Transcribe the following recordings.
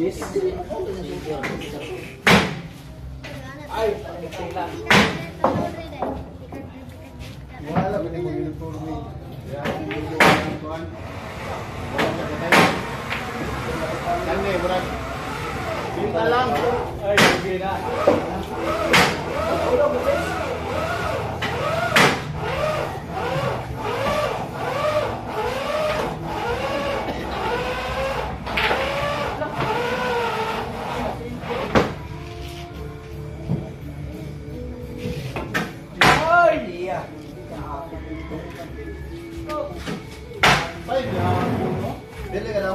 This. Ay. Wala, pwede mo hindi sa katay. Kani, brad. Pinta lang. Ay, sige na. Ay, yan. Dili ka.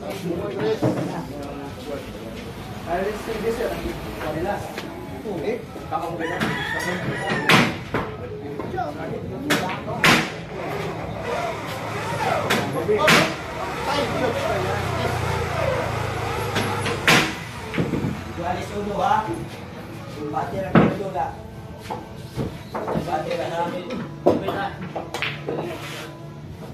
Alis ulo ha. Bati lang kayo ka. Bati lang namin. Uwi na.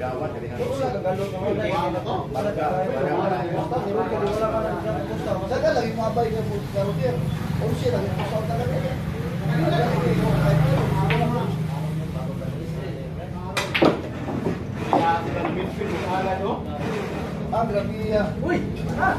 gawat dari ngaruh pada gawat pada gawat. saya kan lagi mabay ke Karudian Rusia oh, lagi pesawat kan Ah, grabe. Uy! Ah!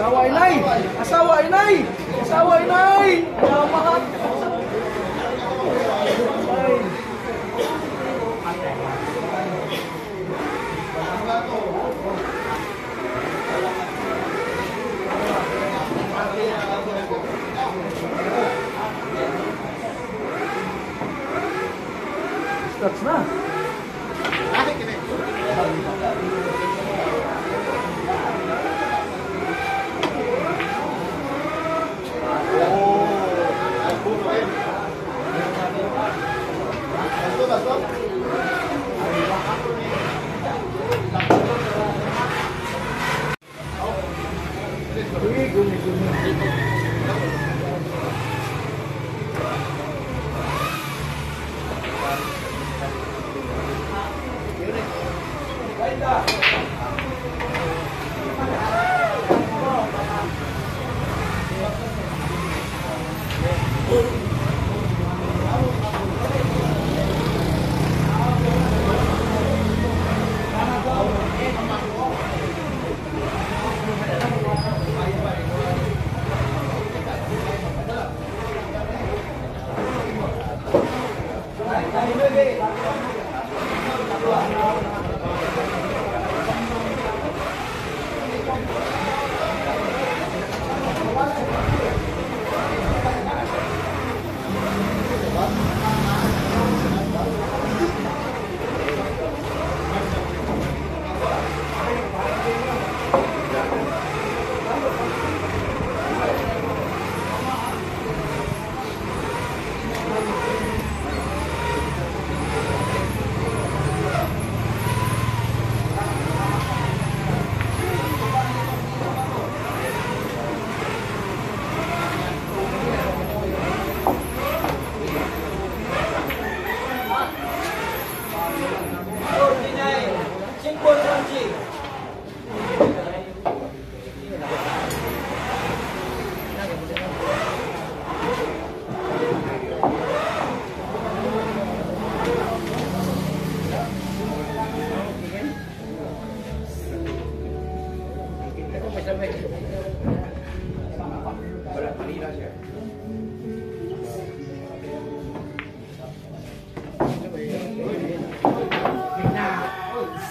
Sawa inay. Asawa inay. Asawa inay. Salamat. Ay. Starts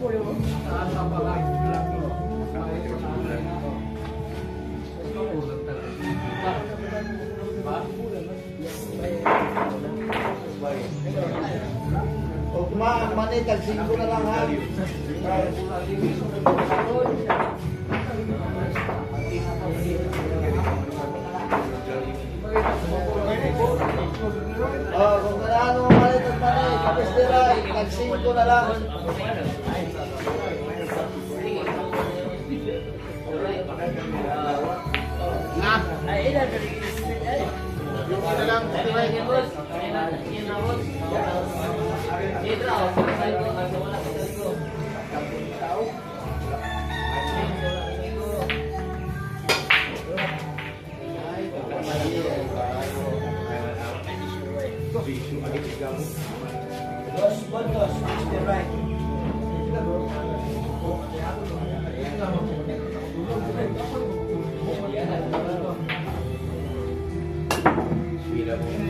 Ugma, manay, tagsin ko na lang ha. Oh, kung tagmanay, kapistera, tagsin ko na lang. isu adik kamu. Dos, dos, dos, the right. Sudah.